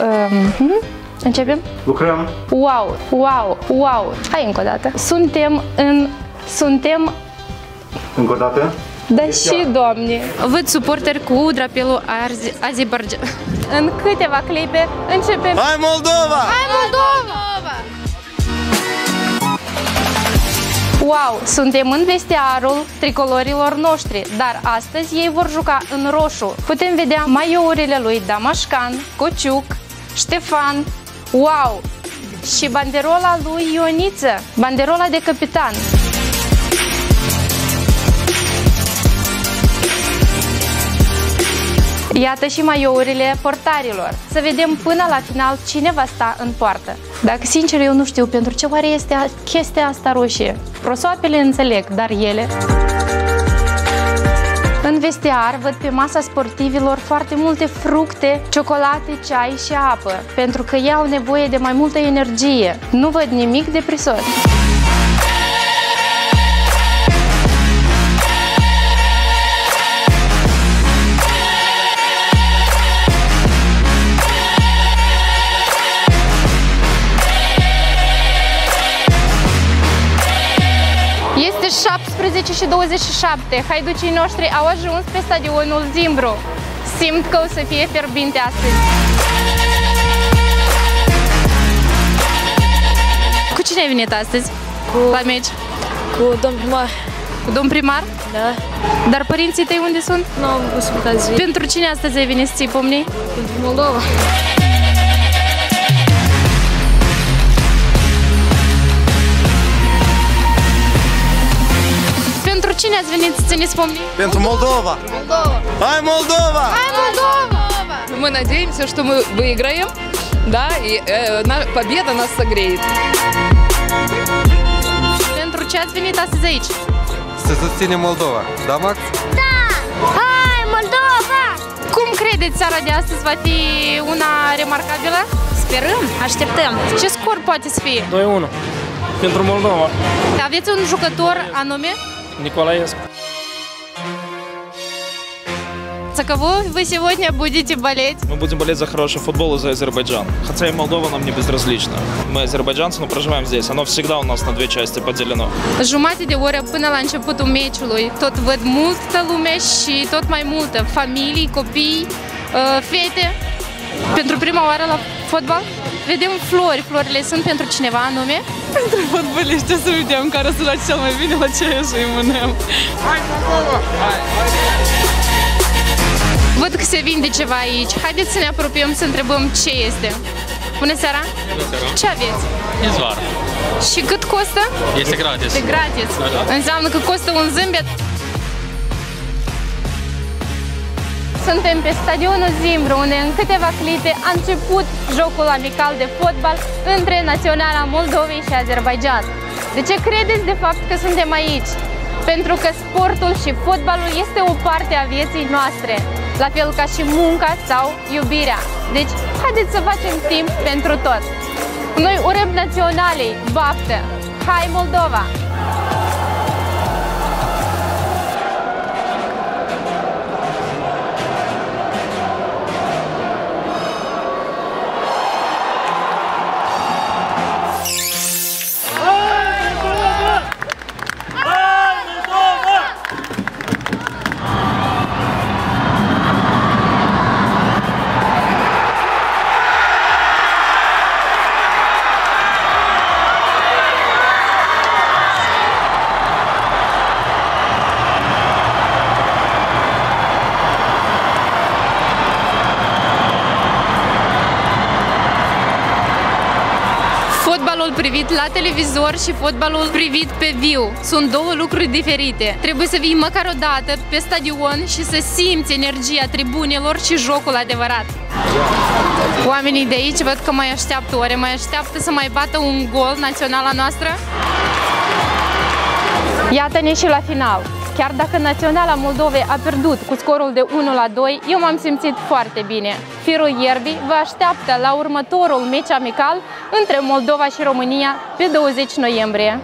Um, începem? Lucrăm. Wow, wow, wow. Hai încă o dată. Suntem în... Suntem... Încă o dată. Da și, doamne! Văd suporteri cu drapelul Arzi- Azerbaijan. În câteva clipe începem... Hai Moldova! Hai Moldova! Wow! Suntem în vestiarul tricolorilor noștri, dar astăzi ei vor juca în roșu. Putem vedea maiourile lui Damașcan, Cociuc, Ștefan, wow! Și banderola lui Ioniță, banderola de capitan. Iată și maiourile portarilor. Să vedem până la final cine va sta în poartă. Dacă sincer eu nu știu pentru ce oare este chestia asta roșie. Prosoapele înțeleg, dar ele... În vestiar văd pe masa sportivilor foarte multe fructe, ciocolate, ceai și apă, pentru că ei au nevoie de mai multă energie. Nu văd nimic depresor. Este 17 și 27. Haiducii noștri au ajuns pe stadionul Zimbru. Simt că o să fie fierbinte astăzi. Cu cine ai venit astăzi? Cu, La meci? cu domn primar. Cu domn primar? Da. Dar părinții tăi unde sunt? Nu am posibilitatea să vin Pentru cine astăzi ai venit să ții pomnii? pentru Moldova. Cine ați venit să țineți pomnii? Pentru Moldova! Hai Moldova! Hai Moldova! Мы надеемся, что мы выиграем, да, и э, на- победа нас согреет. Pentru ce ați venit astăzi aici? Să susținem Moldova. Da, Max? Hai Moldova! Cum credeți seara de astăzi va fi una remarcabilă? Sperăm, așteptăm. Ce scor poate să fie? 2-1 pentru Moldova. Aveți un jucător anume? Николаевск. За кого вы сегодня будете болеть? Мы будем болеть за хороший футбол и за Азербайджан. Хотя и Молдова нам не безразлична. Мы азербайджанцы, но проживаем здесь. Оно всегда у нас на две части поделено. Jumate de oră până la începutul meciului. Tot văd multă lume și tot mai multă. Familii, copii, fete. Pentru prima oară la fotbal vedem flori. Florile sunt pentru cineva anume? Între fotbaliști, să vedem care o să la cel mai bine, la ce și mânem. Hai, Moldova! Hai! Văd că se vinde ceva aici. Haideți să ne apropiem să întrebăm ce este. Bună seara! Bună seara! Ce aveți? Izvar. Și cât costă? Este gratis. Este gratis. Da, da. Înseamnă că costă un zâmbet Suntem pe stadionul Zimbru, unde în câteva clipe a început jocul amical de fotbal între Naționala Moldovei și Azerbaijan. De ce credeți de fapt că suntem aici? Pentru că sportul și fotbalul este o parte a vieții noastre, la fel ca și munca sau iubirea. Deci, haideți să facem timp pentru tot. Noi urăm naționalei, baftă! Hai Moldova! Privit la televizor și fotbalul privit pe viu sunt două lucruri diferite. Trebuie să vii măcar o dată pe stadion și să simți energia tribunelor și jocul adevărat. Oamenii de aici văd că mai așteaptă ore, mai așteaptă să mai bată un gol naționala noastră. Iată-ne și la final. Chiar dacă Naționala Moldovei a pierdut cu scorul de 1 la 2, eu m-am simțit foarte bine. Firul Ierbii vă așteaptă la următorul meci amical între Moldova și România pe 20 noiembrie.